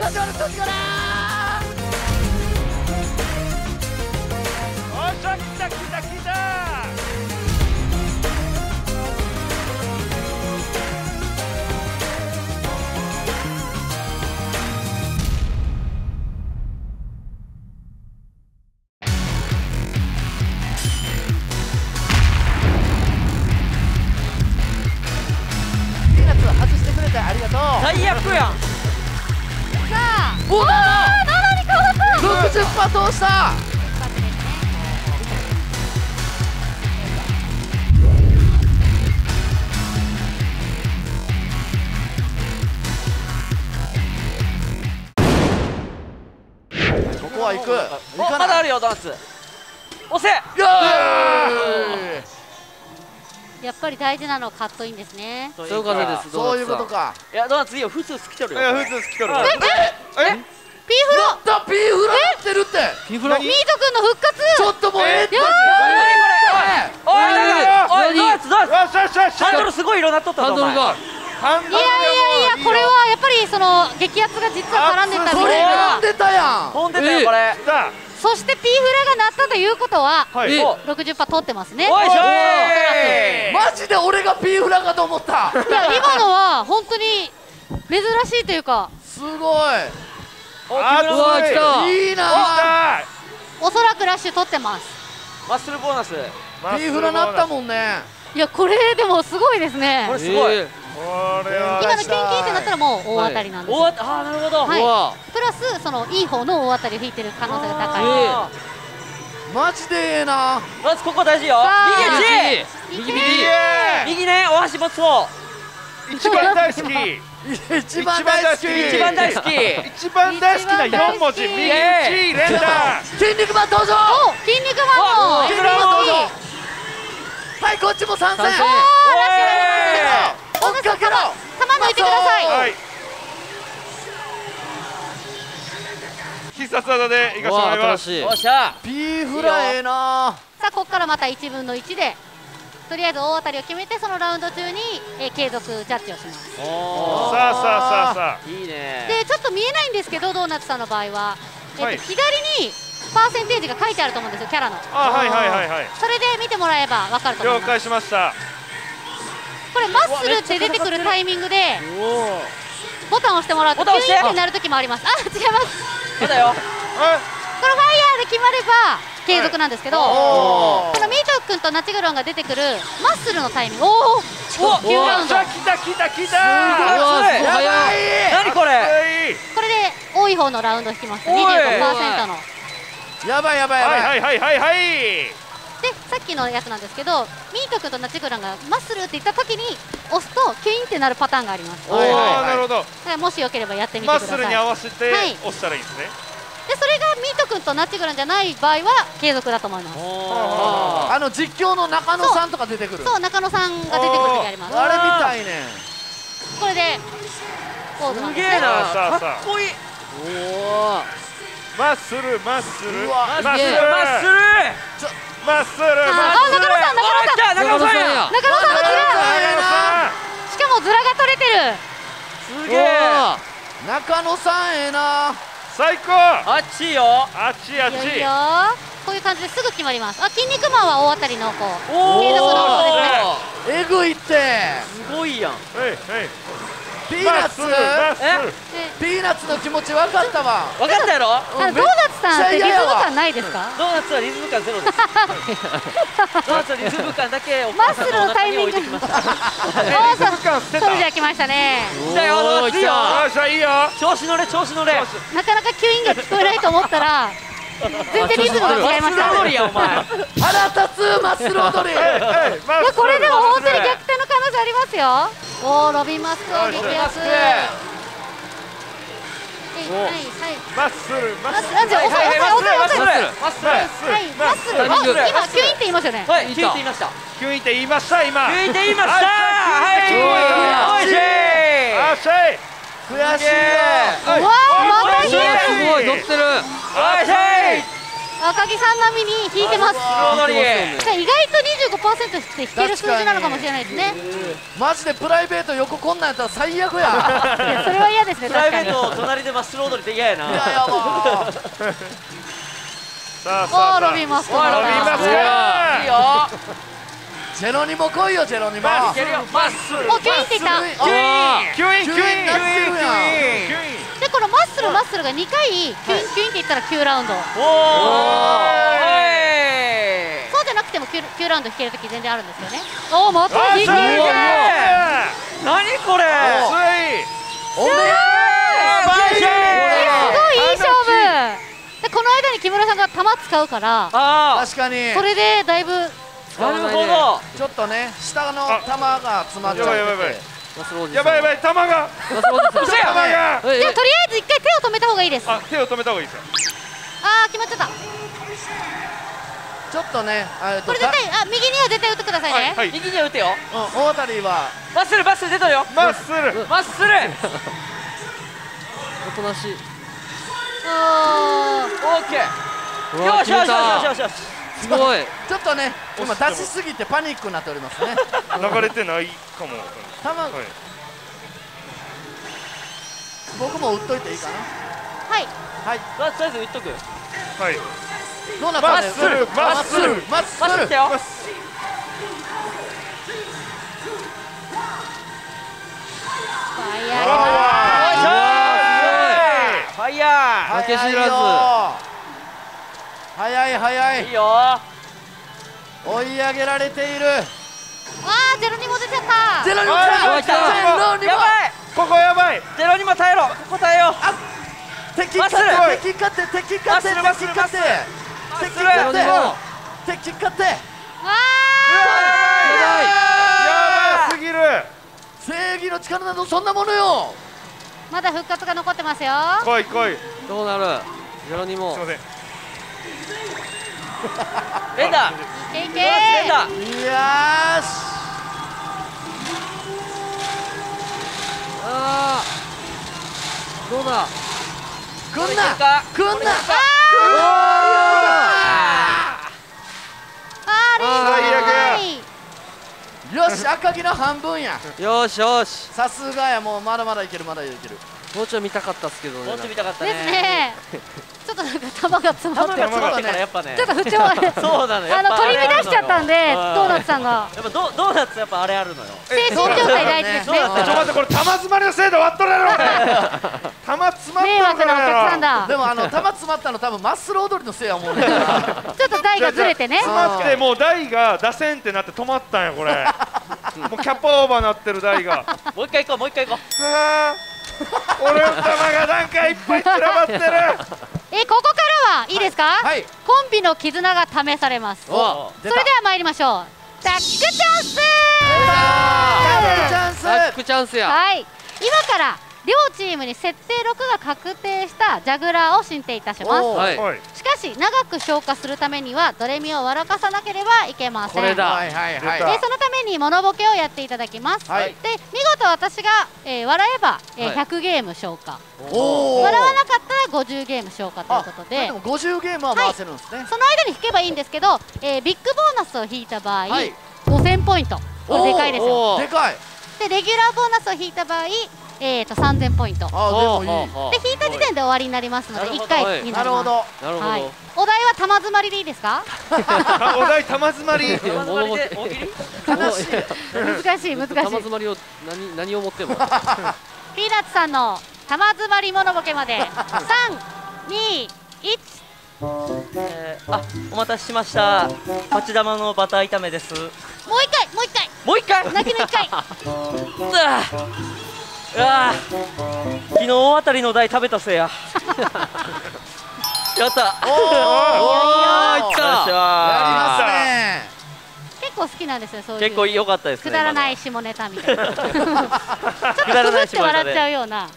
始まるよドーナツ。押せ。やっぱり大事なのはカットインですね。そういうこと。ですそういうことか。いやドーナツいいよ普通好きとるよ。いや普通好きとるあえピーフロやったピーフラってるって。ピンフラミート君の復活？ちょっともうええって。やおいなんかおい何？ドーナツドーナツ。よしよしよしハンドルすごい色なっとったぞお前。ハンドルが。ハンドルいやいやいやこれはやっぱりその激アツが実は絡んでたみたいななんでたやん。飛んでたよこれ。さあそしてピーフラが鳴ったということははい。え。お60%取ってますね。おいしマジで俺がピーフラかと思った。いや今のは本当に珍しいというか。すごい。おあうわ来た。いいな。た。おそらくラッシュ取ってます。マッスルボーナス。ピーフラなったもんね。いやこれでもすごいですね。これすごい。えこれは今のキンキンってなったらもう大当たりなんですよ、おああなるほど。はい。プラスそのいい方の大当たりを引いてる可能性が高い。あマジでええな。ーまずここ大事よ。右右右右ね。お箸持つそう一番大好き。一番大好き。一番大好き。一番大好きな四文字。右1位連打。筋肉マン登場。お筋肉マンの筋肉マン登場。はいこっちも参戦。おー追っかけろ球抜いてください。はい。必殺技でいかせてもわらいます。よっしゃ。ピーフラええな。さあここからまた1分の1でとりあえず大当たりを決めてそのラウンド中に、えー継続ジャッジをします。おさあさあさあさあ。ーいいね。でちょっと見えないんですけどドーナツさんの場合は、えっとはい。左にパーセンテージが書いてあると思うんですよキャラの。あはいはいはいはい。それで見てもらえば分かると思い了ます。解しましたこれマッスルって出てくるタイミングでおボタンを押してもらうとキュイーンってなる時もあります。あ違います。まだよ。えこのファイヤーで決まれば継続なんですけど、おこのミー。ト君とナチグロンが出てくるマッスルのタイミング。おおお9ラウンド。来た来た来たすごいやば早い。い何これ？はい。これで多い方のラウンド引きます。おい。25%の。やばいやばいやばいはいはいはいはいでさっきのやつなんですけどミート君とナチグロンがマッスルって言った時に押すとキュイーンってなるパターンがあります。おはいはいはい。ーなるほど。だからもしよければやってみてください。マッスルに合わせてはい押したらいいんですね。でそれがミート君とナチグロンじゃない場合は継続だと思います。おあの実況の中野さんとか出てくる。そう中野さんが出てくる時あります。あれみたいね。これでポーズなんですねすげえなさあさあ。かっこいいおマッスルマッスル。マッスル。マッスル。マッスルマッスルあマッあ中野さん中野おい来た中野さん。や中野さんしかもズラが取れてる。すげえ。中野さんええな。最高。あっちいよ。あっちあっち。こういう感じですぐ決まります。あ筋肉マンは大当たりのこうえぐいって。すごいやん。はいはいピーナッツ？ピーナッツの気持ち分かったわ。分かったやろ？あのドーナツさんってリズム感ないですか？ドーナツはリズム感ゼロです。ドーナツはリズム感だけおマッス母さんのルのタイミングお腹に置いてきましたおーさ感捨てた。それじゃ来ましたね。来たよドーよ。よっしゃいいよ。調子乗れ調子乗れ。なかなかキュインが聞こえないと思ったら全然リズムが違いました。マッスル踊りやお前。腹立つマッスル踊りはい。はい。マッスルい。やこれでも本当にマッスル逆転の可能性ありますよおーロビンマスクを激よ安しはい。はい。はい。マッスルマッスルマッスル遅い。遅い。遅い。遅い。遅い。マッスルマッスルはい。マッスルタイミングあ今キュインって言い。ましたよねはい。キュインって言い。ましたキュインって言い。ました今キュインって言い。ましたはい。はい。おい。しい。あっしゃい。悔しいよ。はいわあまたヒうわヤすごい乗ってる。おいしい赤木さん並みに引いてます。意外と25%って引ける数字なのかもしれないですね。マジでプライベート横こんなんやったら最悪や。いやそれは嫌ですねプライベート隣で真っスロー乗りで嫌やな。いややわさあさあさあ。ロビーマストおい伸びますい。いかよジェロニモ来いよジェロニモいけるよマッスル。おキュインっていった。あキュインキュインキュイン。キュイン。キュイン。でこのマッスルマッスルが2回キュインキュインっていったら9ラウンド。おおそうじゃなくても 9, 9ラウンド引けるとき全然あるんですよね。おおまた引ける何これ。おついおめえすごいいい勝負。でこの間に木村さんが球使うからあ確かに。それでだいぶあなるほど。ちょっとね下の球が詰まっちゃってやばいやばい球が嘘や球が。えじゃあとりあえず一回手を止めた方がいいです。ああ手を止めた方がいいです。よあー決まっちゃった。ちょっとねことれ絶対あ右には絶対打ってくださいね、はいはい。右には打てよ。うん大当たりは。マッスルマッスル出とるよ。マッスル。マッスル。おとなしい。おオッケー。よしよしよしよしよしすごい。ちょっとね今出しすぎてパニックになっておりますね。流れてないかも。球はい。僕も打っといていいかな。はい。はい。とりあえず打っとく。はい。どうなったねマッスルマッスルマッマッスルスル来たよ。ファイヤー。ファイヤ負け知らず早い早い。ーいいよ。追い上げられている。わあゼロにも出ちゃった。ゼロにもあ来た。ーゼロにもやばい。ここやばい。ゼロにも耐えろ。ここ耐えよう。敵マッスル。勝て敵勝て敵勝て。敵勝て敵勝て。ゼロにも敵勝て。わやばすぎる正義の力などそんなものよーまだ復活が残ってますよ来い。来い。どうなるゼロにもすい。ません連打いけいけし。あー。どうだ？来んな。これいけるか？来んな。あーよし赤木の半分や。よしよし。さすがやもうまだまだいけるまだいけるもうちょい見たかったっすけどねもうちょい見たかったですね。ね ちょっとなんか球が詰まってる。詰まってからやっぱね。ちょっと不調 そうなのやあの取り乱しちゃったんでドーナツさんが。やっぱドドーナツやっぱあれあるのよ。精神状態大事ですね。ちょっと待ってこれ玉詰まりのせいで終わっとるやろ。玉詰まっとる迷惑なお客さんだ。でもあの球詰まったの多分マッスル踊りのせいやもんね。ちょっと台がずれてね。詰まってもう台が出せんってなって止まったんやこれ。もうキャップオーバーなってる台が。もう一回行こうもう一回行こあー俺の球がなんかいっぱい散らばってる。えここからはいいですか、はいコンビの絆が試されます。それでは参りましょう。タックチャンス。チャンス。ラックチャンスや。はい。今から両チームに設定6が確定したジャグラーを進呈いたします。はい。はい。しかし長く消化するためにはドレミを笑かさなければいけません。これだ。はいはいはい出たでそのためにモノボケをやっていただきます、はい。で見事私が、えー笑えば、えーはい。100ゲーム消化。おお笑わなかったら50ゲーム消化ということで。でも50ゲームは回せるんですね。その間に引けばいいんですけど、えービッグボーナスを引いた場合、はい5000ポイントこれでかいですよでかいでレギュラーボーナスを引いた場合、えー、と3000ポイント。であでもいい。引いた時点で終わりになりますのでなるほど。1回になります、なるほど。なるほど、はい、お題は玉詰まりでいいですか？あ お題玉詰まり。う玉詰まりで。大喜利？悲しい。難しい難しい。玉詰まりを何何を持っても。ピーナッツさんの玉詰まりモノボケまで。321えーあお待たせしました。町玉のバター炒めです。もう一回もう一回。もう一回？泣きの一回うわうわ昨日大当たりの台食べたせいや。やった。おおーいった。しやりゃますね。結構好きなんですよそういう。結構良かったですねくだらない下ネタみたいな。ちょっとくぐって笑っちゃううような。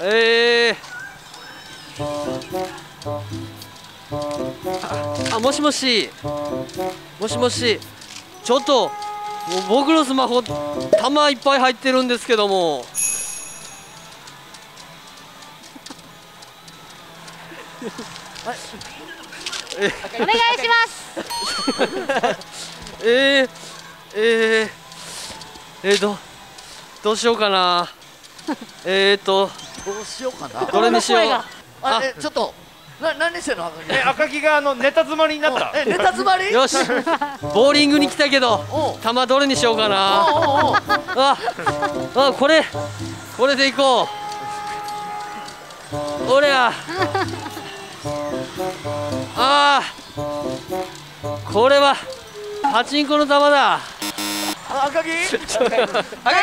えー、ああもしもし。もしもし。ちょっと僕のスマホ玉いっぱい入ってるんですけども。お願いします。えー、えー、えー、どどうしようかな。えーとどうしようかな。どれにしよう。あえちょっとな何してんの？赤木え赤木があのネタ詰まりになった。えネタ詰まり？よし。ボーリングに来たけど球どれにしようかな。ああこれこれでいこう。俺やあー。これはパチンコの球だ。あ赤木？残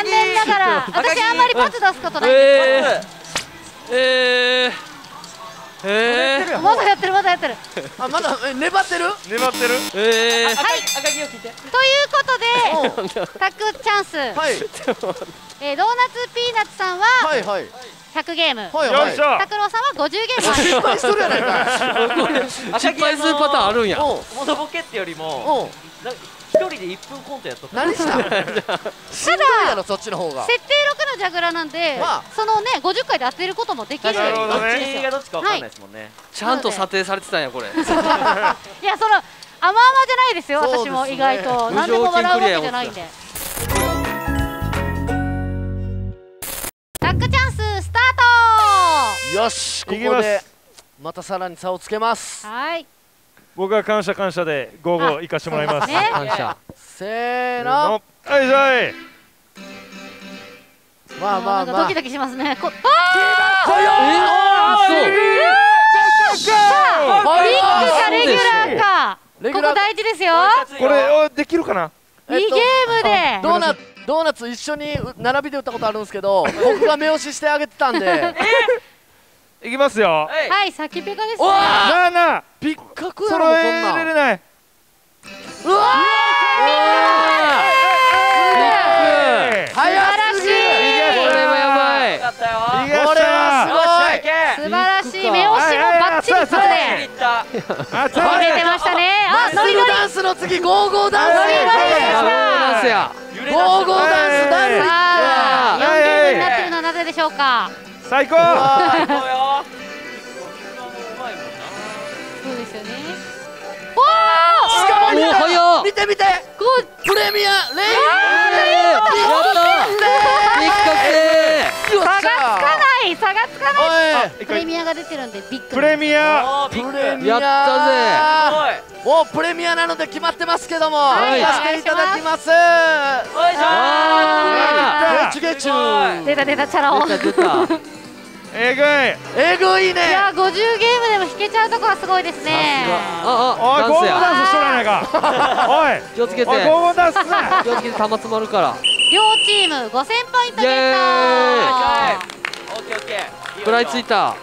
念ながら私あんまりパス出すことないんでえー、えー、えー、すまだやってるまだやってる。あまだえ粘ってる？粘ってる。えー、はい。赤木を聞いて。ということでタックチャンス、はい。えードーナツピーナッツさんははいはい。100ゲーム、はいはい。拓郎さんは50ゲームある。失敗しとるやないか失敗するパターンあるんや。モノボケってよりも一人で1分コントやっとった。何した？しんどいやろそっちの方が。設定6のジャグラーなんで、まあ。そのね50回で当てることもできるなるほどどっね。ちがどっちかわかんないですもんねちゃんと査定されてたんやこれ。い。やその甘々じゃないですよ私も意外と。何でも笑うわけじゃないんで。タックチャンススターよしこいきます。こでまたさらに差をつけます。トはい僕は感謝感謝で午後行かしてもらいます。ね。感謝。せーの。の。はいはい。まあまあまあ。ドキドキしますね。こあビッグか。はいレギュラーか。レギュラー。ここ大事ですよ。これおできるかな？いいゲームで。ドーナツドーナツ一緒にう並びで打ったことあるんですけど僕が目押ししてあげてたんで いきますよ。はい。はい先ペカですなあなあ。ピッかっこいいやろも揃うこんなん。えれない。うわえ早すぎるこれはやばい。よかったよい。けましこれはたよっしゃい。け素晴らしい。目押しもバッチリそれはいでいったあちょ見えてましたね。あノリノリ。ダンスの次ゴーゴーダンス。ノリノリでした。ゴーゴーダンスダンスさあいや4ゲームになってるのはなぜでしょうか？最高。最高。よそうですよねしかも見て見て見てこうプレミアレイやったビッグ確定よっしゃ差がつかない差がつかない。プレミアが出てるんでビッグプレミア。プレミア。やったすもうプレミアなので決まってますけども。はい。ていただきます。ごいよいしょあゲッチュゲッチ。ュ出た出たチャラ男。出た出たえぐい。えぐいいねや50ゲームでも引けちゃうとこはすごいですね。あおいゴーゴダンスしとらないか。おい。気をつけて。おいゴーゴーダンス。すな気をつけて玉詰まるから。両チーム5000ポイントゲット。オッケーオッケー。食らいついた。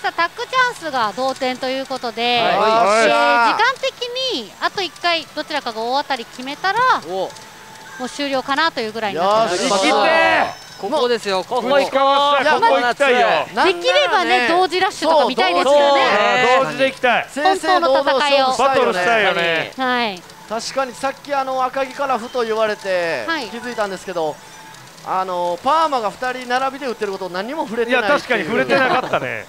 さあタックチャンスが同点ということで、はい。えー時間的にあと1回どちらかが大当たり決めたらおもう終了かなというぐらいになってます。ここですよ。ここ。行かわしたここ行きたいよ。できればね同時ラッシュとか見たいですよあねー同時。で行きたい。正々堂々勝負バトルしたいよね。ねはい。確かにさっきあの赤木からふと言われてはい。気づいたんですけどあのパーマが2人並びで打ってることを何にも触れいやてない確かに触れてなかったね。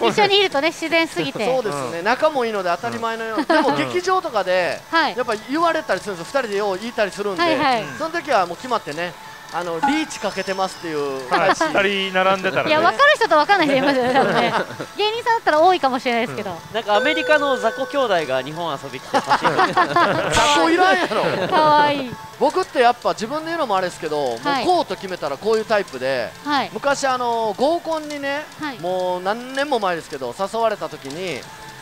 一緒にいるとね自然すぎて。そうですね、仲もいいので当たり前のように、でも劇場とかで、はい。やっぱ言われたりするんですよ、2人でよう言いたりするんで、はいはい。その時はもう決まってね、あのリーチかけてますっていうはい返し、二人並んでたらいやね分かる人と分かんない人いますよね多分ね芸人さんだったら多いかもしれないですけど、なんかアメリカの雑魚兄弟が日本遊び来て 雑魚いらんやろ、かわいい。僕ってやっぱ自分で言うのもあれですけど、もうはいこうと決めたらこういうタイプで、はい。昔、あの合コンにね、はい。もう何年も前ですけど、誘われた時に、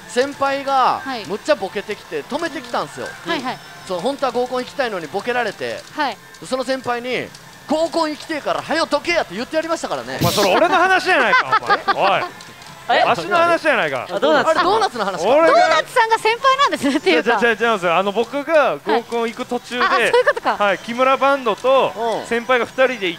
先輩がはい。むっちゃボケてきて、止めてきたんですよ、はいはい。そう本当は合コン行きたいのにボケられて、はい。その先輩に合コン行きてえから早よどけやって言ってやりましたからね。お前それ俺の話じゃないかお前。おい。え？わしの話じゃないか。あドーナツ。あれドーナツの話ドーナツさんが先輩なんですっていうか。じゃじゃじゃあの僕が合コン行く途中で、あそういうことか。はい、木村バンドとうん。先輩が2人で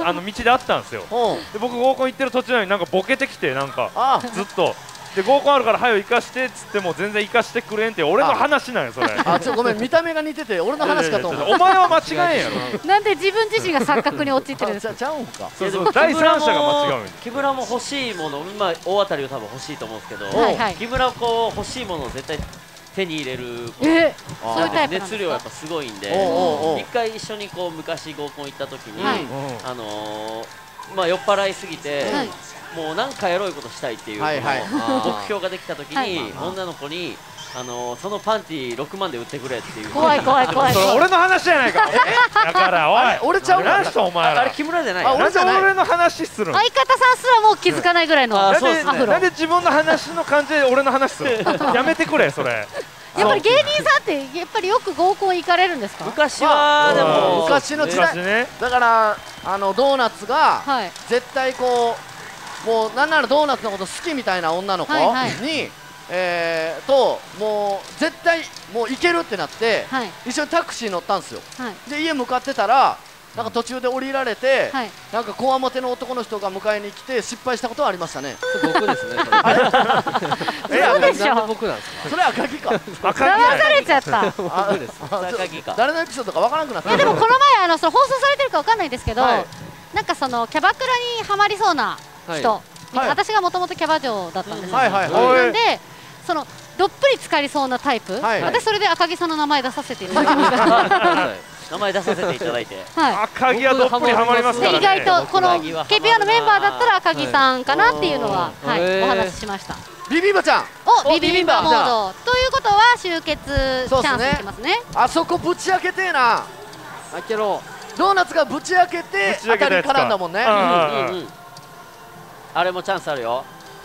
あの道で会ったんですよ。うん。で僕合コン行ってる途中なのになんかボケてきてなんかあ。ずっとで合コンあるから早く生かしてっつっても全然生かしてくれんって俺の話なんよそれ。あちょごめん見た目が似てて俺の話かと思う。いやいやいやお前は間違えんやろ。なんで自分自身が錯覚に陥ってるんですか？ちゃうんか。そうそう第三者が間違うんよ木村も欲しいもの今大当たりを多分欲しいと思うんですけど、はいはい。木村こう欲しいものを絶対手に入れるえあそういう熱量やっぱすごいんで一回一緒にこう昔合コン行った時に、はい。あのーまあ酔っ払いすぎて、はい。もうなんかエロいことしたいっていう、はいはい。この目標ができた時に、はい。女の子にあのーそのパンティ6万で売ってくれっていう。怖い怖い怖い。俺の話やないか。だからおい。俺ちゃうか何したお前ら？ああれ木村じゃないあよな俺の話するの。相方さんすらもう気づかないぐらいのあ なんで自分の話の感じで俺の話するの？やめてくれそれやっぱり芸人さんってやっぱりよく合コン行かれるんですか？昔はでも昔の時代昔ね。だからあのドーナツがはい。絶対こうもうなんならドーナツのこと好きみたいな女の子に、はいはい。えーともう絶対もう行けるってなって、はい。一緒にタクシー乗ったんですよ。はい。で家向かってたらなんか途中で降りられて、はい。なんかこわもての男の人が迎えに来て失敗したことはありましたね。僕ですね そうでしょ。僕なんですか？それは赤木か。赤騙されちゃった。いあ僕ですあちょ高木か誰のエピソードかわからなくなった。やでもこの前あのその放送されてるかわかんないですけど、はい。なんかそのキャバクラにはまりそうな人、はい。私がもともとキャバ嬢だったんですよ、はいはいはい。なんでそのどっぷり浸かりそうなタイプ、はい。私それで赤木さんの名前出させていただきました、名前出させていただいて。は赤木はどっぷりハマりますい、からね。で意外とこの KPR のメンバーだったら赤木さんかなっていうのは、は。いうんへー。お話ししました。ビビンバちゃん。おビビビンバ。モードということは集結チそうっすね。ャンスいきますね。あそこぶち開けてえな。開けろ。ドーナツがぶち開けて当たり絡んだもんね、うんうんうん。あれもチャンスあるよ。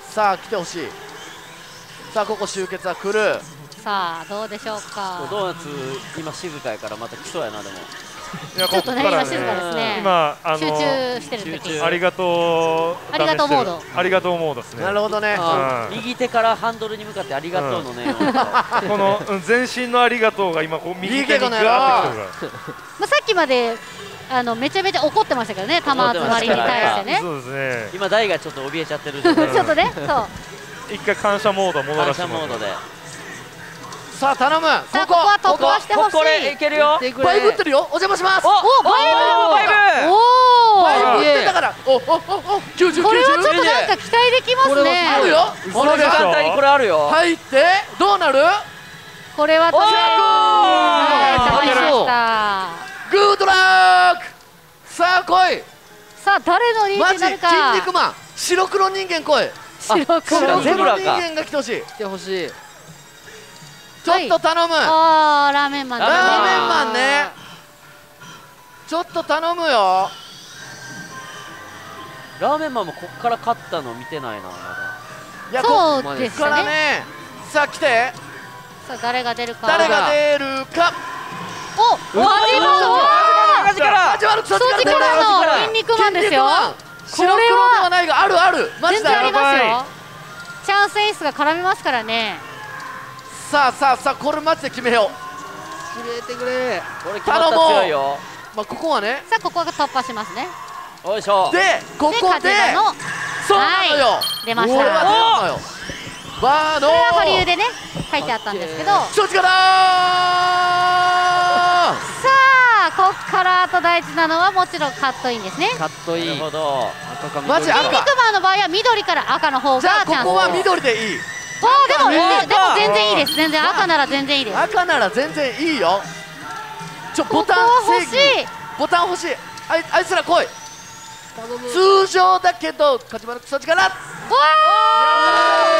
さあ来てほしい。さあここ集結は来るさあどうでしょうか？ドーナツ今静かやからまた来そうやなでも。いやちょっとねこっから今静かですね。今あの集中してる時。ありがとうありがとうモードありがとうモードですね。なるほどね。あうん。右手からハンドルに向かってありがとうのね、このうん全身のありがとうが今こう右手にガーってきてるかまあ、さっきまであのめちゃめちゃ怒ってましたけどね玉集まりに対してらね。そうですね。今台がちょっと怯えちゃってるちょっとねそう。一回感謝モード戻ら感せてもらって。謝モードでさあ頼む。さあここは突破してほしい。これいけるよ。バイブってるよ。お邪魔します。おおバイブ。バイブ。おおバイブってだからおおおお9090これはちょっとなんか期待できますね。あるよ。嘘これでしょが簡単にこれあるよ。入ってどうなる？これは確かにはい。おー溜まりました。グードラック。さあ来い。さあ誰のリーになるか。肉マン。白黒人間来い。白黒。白ゼブラか。黒人間が来てほしい。来てほしいちょっと頼む。ラあーラーメンマンーメンマンね。ちょっと頼むよ。ラーメンマンもこっから勝ったの見てないなまいやこそうですっからね。ねさあ来て。さあ誰が出るか。誰が出るか。お始まるだから始まる掃除からの筋肉マンですよ筋肉マン白黒ではないがあるあるマジである全然ありますやよチャンス演出が絡みますからねさあさあさあこれマジで決めよ決めてくれ。これ決まったら強いよ。うまあここはね。さあここが突破しますね。よいしょ。でここでそうなのよ。出ました。これは出るのよ。バーのこれは保留でね書いてあったんですけど。さ正直だあこっからあと大事なのはもちろんカットインですね。カットないるいほど。赤かマジ赤。筋肉マンの場合は緑から赤の方がじゃあチャンスここは緑でいいあーでも、えーででも全然いいです。全然赤なら全然いいです。赤なら全然いいよ。ちょボタンここは欲しい。ボタン欲しい。あいあいつら来い。通常だけどカジマのクソ力わ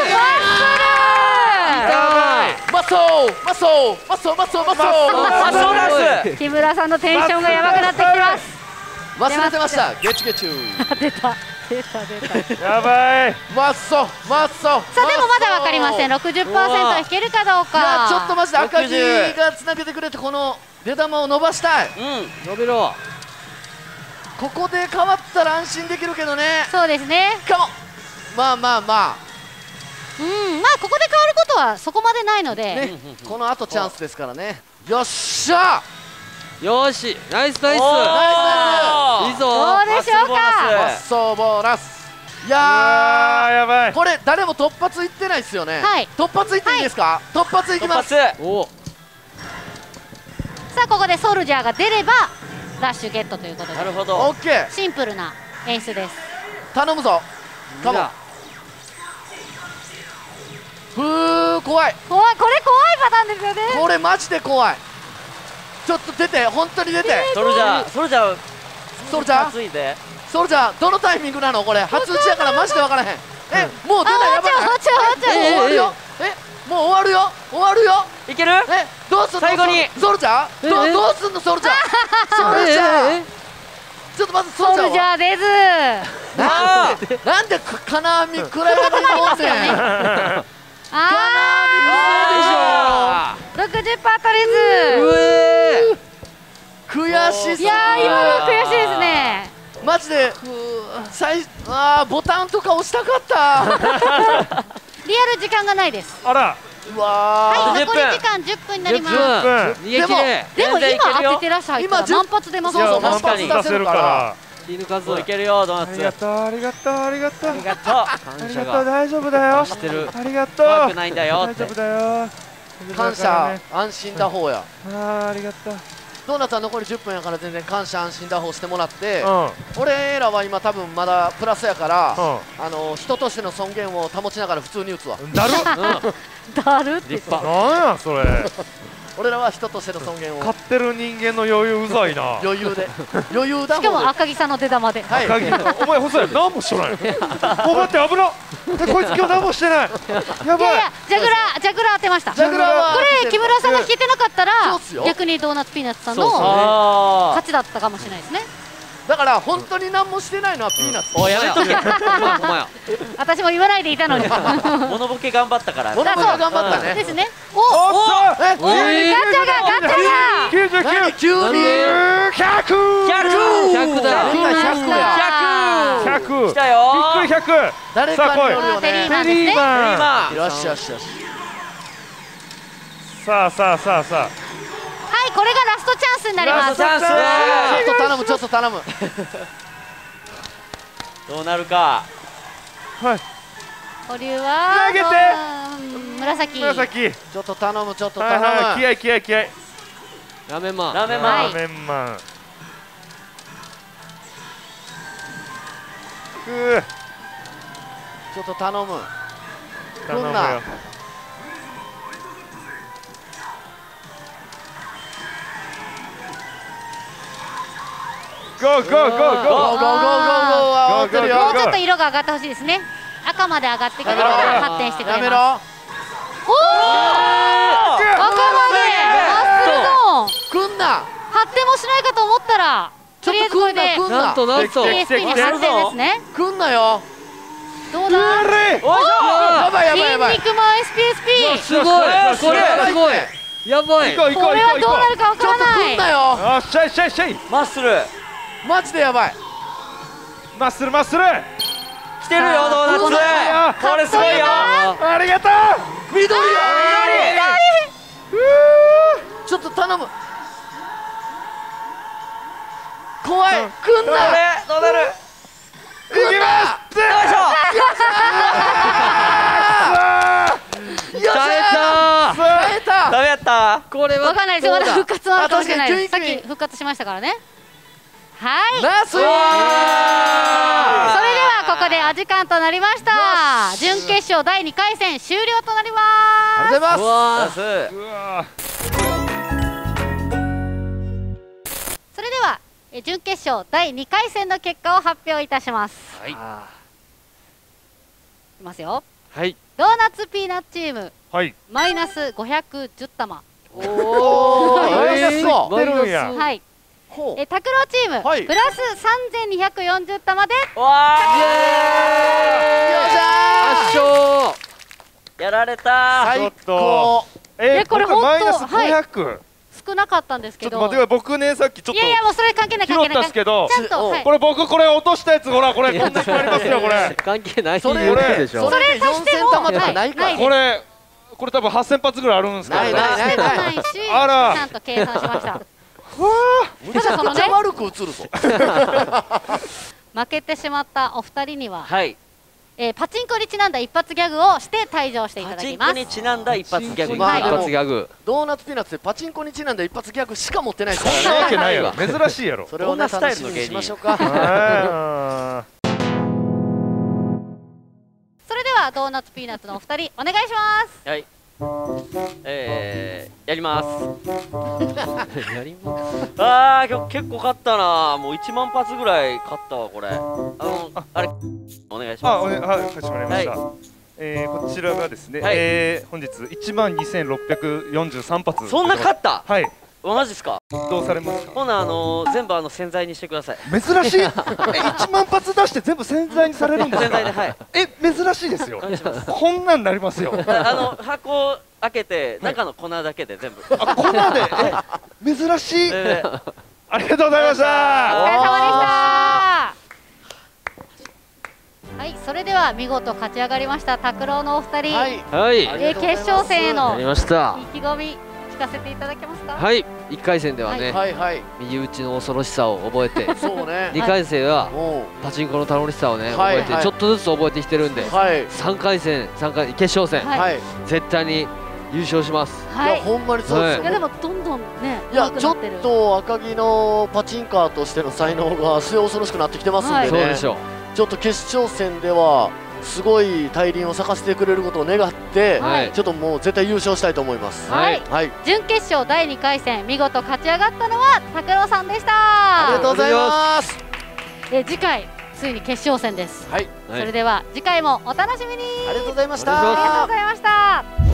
やばいマッソーマッソーマッソーマッソーマッソー。マッソー木村さんのテンションがやばくなってきてます。忘れてました。ゲチゲチュ 出た出た出たやばい。マッソマッソさあでもまだわかりません。い60%引けるかどうか。やちょっとマジで赤木60がつなげてくれてこの出玉を伸ばしたい。うん。伸びろ。ここで変わったら安心できるけどね。そうですね。かも。まあまあまうんまあここで変わることはそこまでないので、あねこの後チャンスですからね。よっしゃよしナイスナイス。ナイスナイいいぞ。どうでしょうか？マッソーボーナス。いややばい。ーこれ誰も突発いってないですよね。はい。突発いっていいですか、突発いき突ます。発。お。さあここでソルジャーが出ればラッシュゲットということで。なるほオどッケー。シンプルな演出です。頼むぞ。カモン。ふー怖い。怖い。これ怖いパターンですよね。これマジで怖いちょっと出て本当に出て。ソルジャーソルジャーソルジャー？熱いで。ソルジャーどのタイミングなの？これ。初打ちやからマジで分からへん。えもう出あない？やばい？もう終わるよ？えもう終わるよ？終わるよ？いける？えどうすんの？最後に。ソルジャー？どええ。どうすんの？ソルジャー？ソルジャー。ちょっとまずソルジャーです。なんでなんでく金網暗闇におんねんあー60パー取れず。悔しすいやー今のは悔しいですね。マジで最あーボタンとか押したかった。リアル時間がないです。あら。はいあと10残り時間10分になります。10分分。逃げ切れでも全然いけるよ。今当ててらっしゃいったら今10何発出ますそうそう確かに出せるから。気抜かずそういけるよドーナツ。ありがとうありがとうありがとう。ありがとう。大丈夫だよ。してる。ありがとう。怖くないんだよ大丈夫だよ感謝安心打法や。あーありがとう。ドーナツは残り10分やから全然感謝安心打法してもらってうん。俺らは今多分まだプラスやからうあの人としての尊厳を保ちながら普通に打つわ。んだるだるって。立 派なんやそれ俺らは人としての尊厳を。買ってる人間の余裕うざいな。余裕で。余裕打しかも赤木さんの出玉で。はい。鍵お前細い何もしとないお待って危なえこいつ今日何もしてない。やい。やいばいやジャグラージャグラー当てました。ジャグラーはこれ木村さんが引けてなかったら逆にドーナツピーナッツさんのあ勝ちだったかもしれないですねだから本当に何もしてないのはピーナッツ。おいやめとけ。私も言わないでいたのに。モノボケ頑張ったから。モノボケ頑張ったね。ですね。おおっと。えおえガチャがガチャが。99何？急に。なんで100 100だみんな100や100 100来びたよ。っくり100誰かによるよテリーねマンですね。マ今よしよしよし。さあさあさあさはいこれがラストチャンスになります。ラストチャンス。ちょっと頼むちょっと頼む。どうなるかあはい。保留は投げて。うん紫。紫。ちょっと頼むちょっとはいはい頼む気合い気合い気合い。ラーメンマン。ラーメンマン。はい。ラーメンマン。くー。ちょっと頼む。頼むよ来んなゴーゴーゴーゴゴーゴーゴーゴーは終わってるよゴーゴーもうちょっと色が上がってほしいですね。赤まで上がってくれたやめろら発展してくれやめろ。ますおお赤までマッスルゾーン来んな。発展もしないかと思ったらとりあえずこれでちょっと来んな。なんとなんと来て PSP に発展ですね。来んなよどうだ？あれ！おいしょやばいやばいやばい。筋肉マン SPSP すごい。これすごい。やばい。行こう行こうこれは行こう。行こどうなるかわちょっとからない来んなよ。うよっしゃいっしゃいっしゃい。マッスルマジでやばい。マッスルマッスル。来てるよドーナツ。これすごいよ。ありがとう。緑。やちょっと頼む。怖い。うん。な。どうなるいきますよいしょ。よったー耐えた。ダメやった。これはわかんないです。よまだ復活はあるかもしれないです。さっき復活しましたからねはい。ナイスそれではここでお時間となりました。準決勝第2回戦終了となりまありがとうございます。それではえ準決勝第2回戦の結果を発表いたします。はい。いきますよ。はい。ドーナツピーナッツチーム。はい。マイナス510玉。おー。マイナスそう出るんや。はい拓郎チーム、はい。プラス3240玉で。わよっしゃ圧勝。ーやられー。た最高。ええこれ僕マイナスほんとはい。500少なかったんですけど。ちょっと待ってください。僕ねさっきちょっいやいやもうそれ関係ないと拾った関係ない。んですけどちゃんと、おはい。これ僕これ落としたやつほらこれこんなにありますよこれ。関係ない。それこれでしょ。それで足しても4000玉とかないから。はいこれこれ多分8000発ぐらいあるんですけど。ないないないないしあら。ちゃんと計算しましたむちゃくちゃ悪く映るぞ。負けてしまったお二人にははい。えーパチンコにちなんだ一発ギャグをして退場していたパだきます。チンコにちなんだ一発ギャグ。はい一発ギャグドーナツピーナッツでパチンコにちなんだ一発ギャグしか持ってないですからそんなわけないやろは珍しいやろ。それをねどんなスタイルの芸人。しましょうか。あ それではドーナツピーナッツのお二人お願いします。はいえー、やります。やります。あー今日結構勝ったな。もう1万発ぐらい勝ったわこれ。あのあれお願いしまあおねはいかしこまりました、えー、こちらがですね、はい。えー、本日1万2643発。すそんな勝った？はい同じですか？どうされますか？ほなあのー、全部あの洗剤にしてください。珍しい。え1万発出して全部洗剤にされるんですか？洗剤ではい。え珍しいですよ。こんなんなりますよ。あの箱開けて中の粉だけで全部。あ粉で？え珍しい。でありがとうございました。お疲れ様でした。はいそれでは見事勝ち上がりました拓郎のお二人、はい。はい。えー決勝戦への意気込み。聞かせていただけますか？はい1回戦ではねはい。はい右打ちの恐ろしさを覚えて そうね。2回戦はパチンコの楽しさをね覚えてはい。はいちょっとずつ覚えてきてるんではい。3回戦3回決勝戦はい。絶対に優勝します。はい。やほんまにそうですよ。い。やでもどんどんねいやちょっと赤城のパチンカーとしての才能が末恐ろしくなってきてますんでね、はい。そうでしょう。ちょっと決勝戦ではすごい大輪を咲かせてくれることを願って、はい。ちょっともう絶対優勝したいと思います。はい。はい、準決勝第2回戦見事勝ち上がったのは拓郎さんでした。ありがとうございます。えー次回ついに決勝戦です、はい、はい。それでは次回もお楽しみに。ありがとうございました。ありがとうご。ざいました